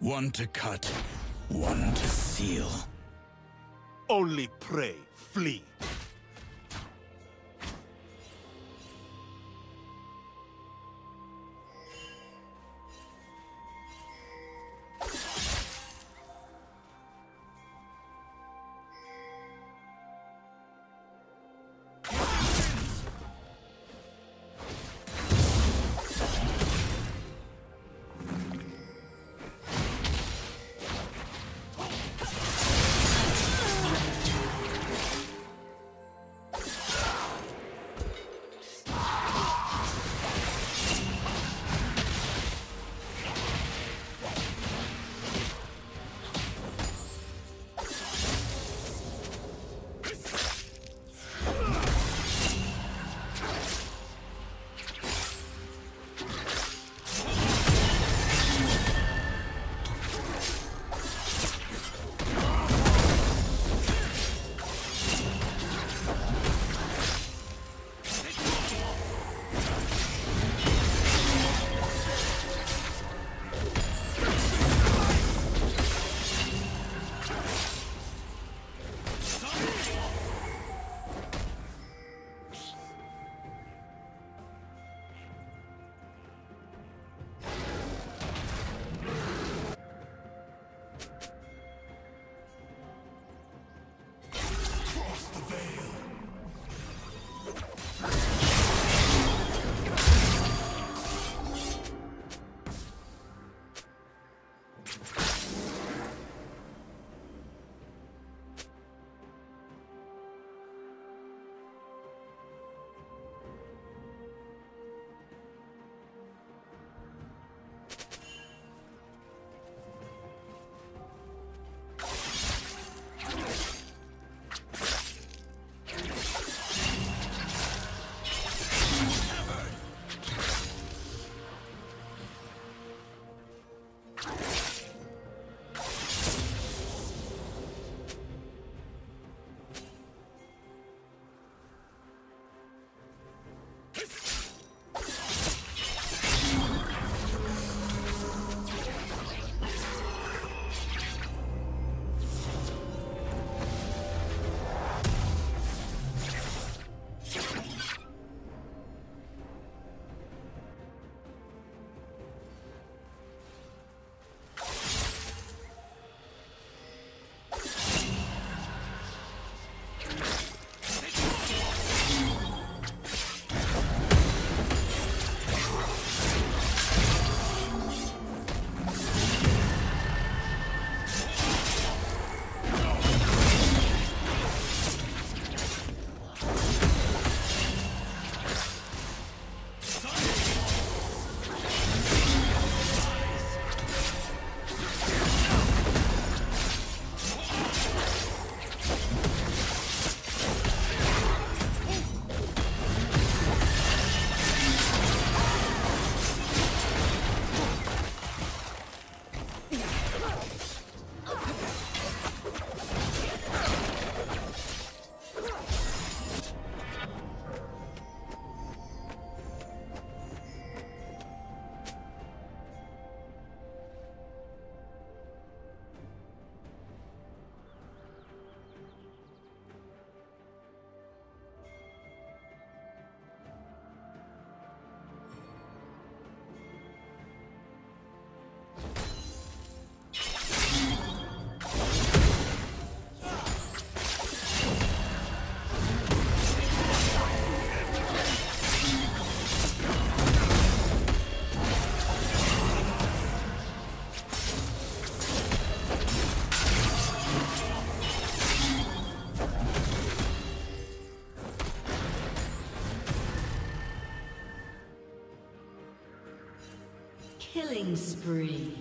One to cut, one to seal. Only pray, flee. Killing spree.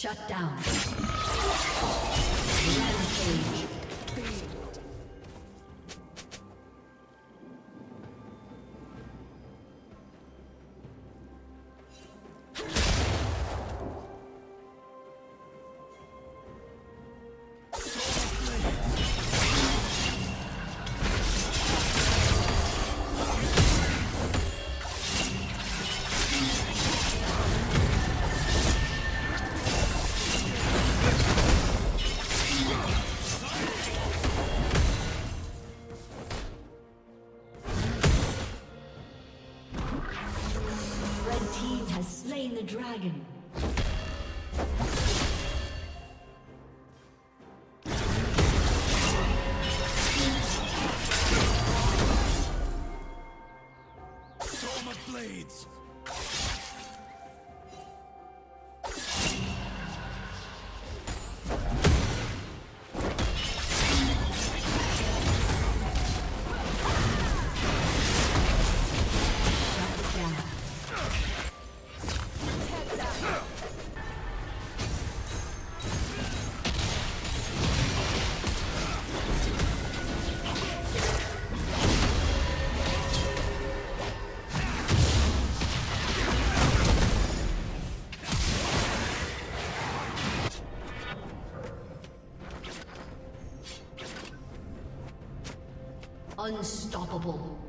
Shut down. Dragon. Unstoppable.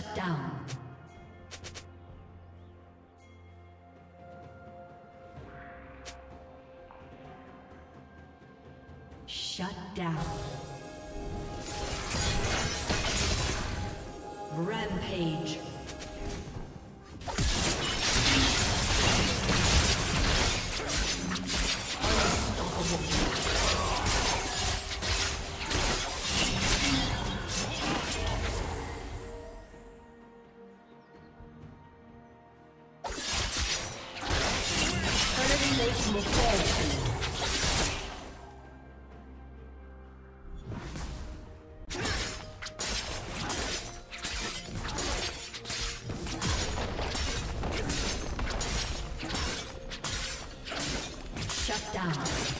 Shut down. Shut down. Rampage. Blue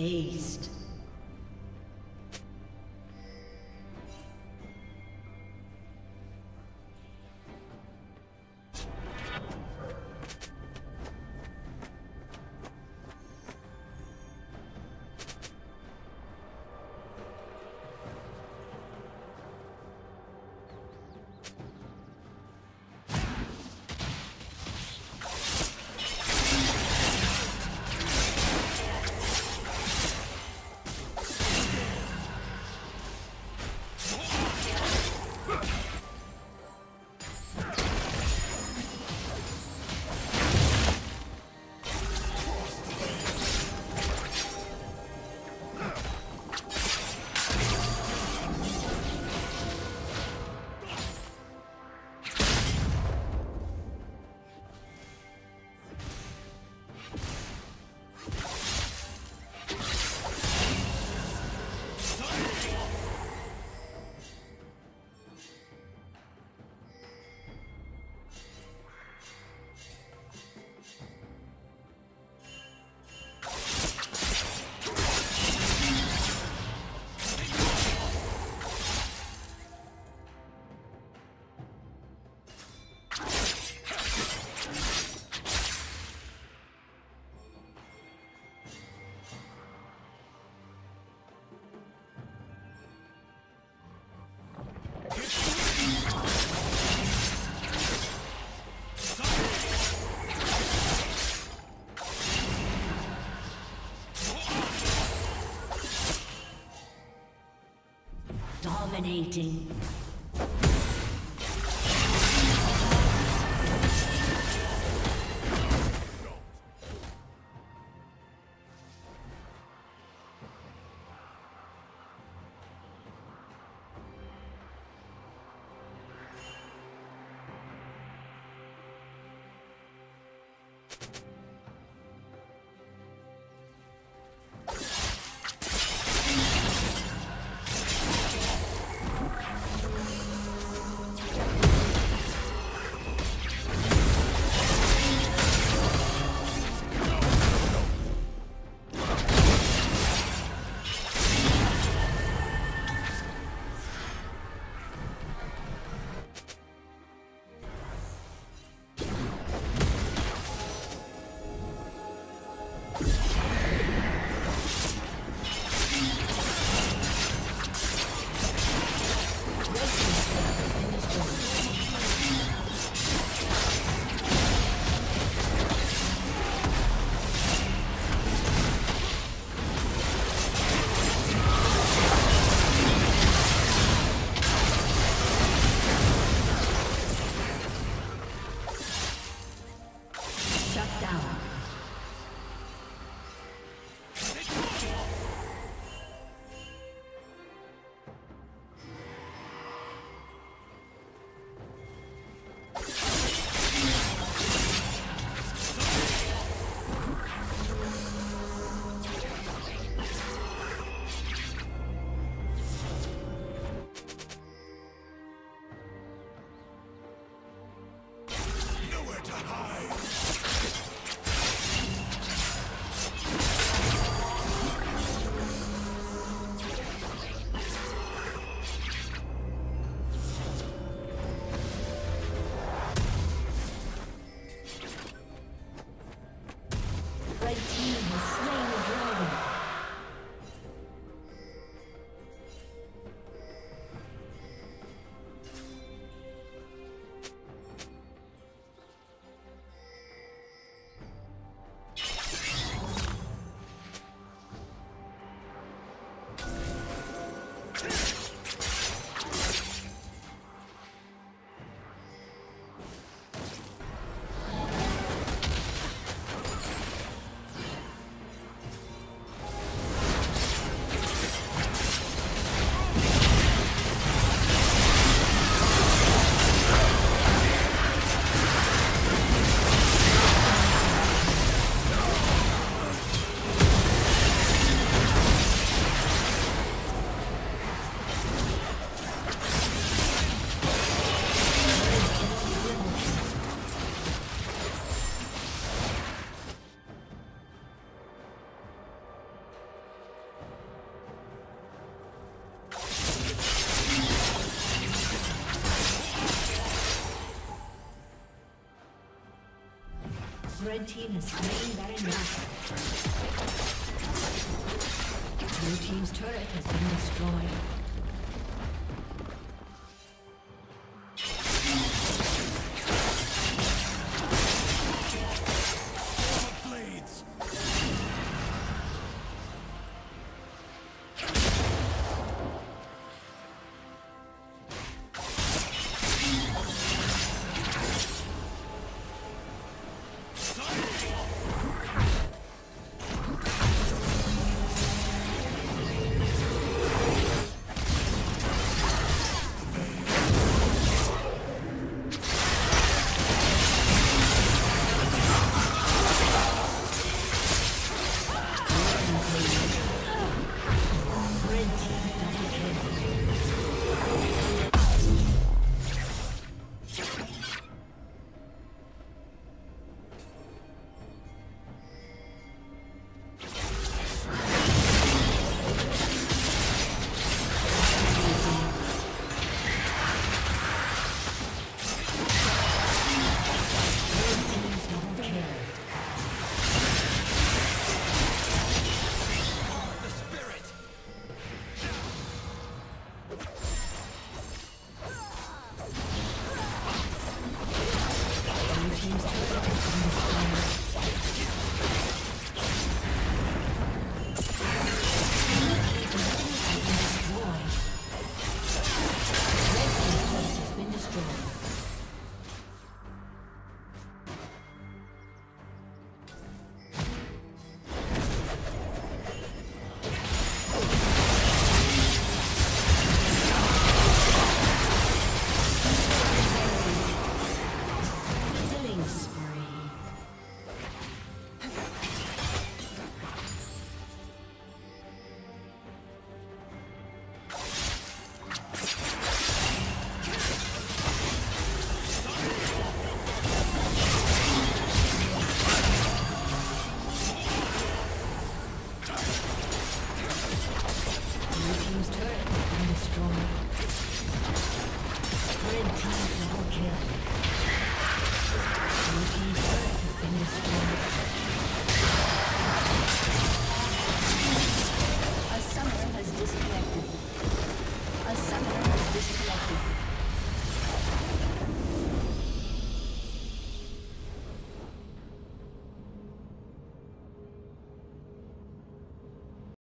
Aced. Dominating. Red team has slain Baron. Blue team's turret has been destroyed.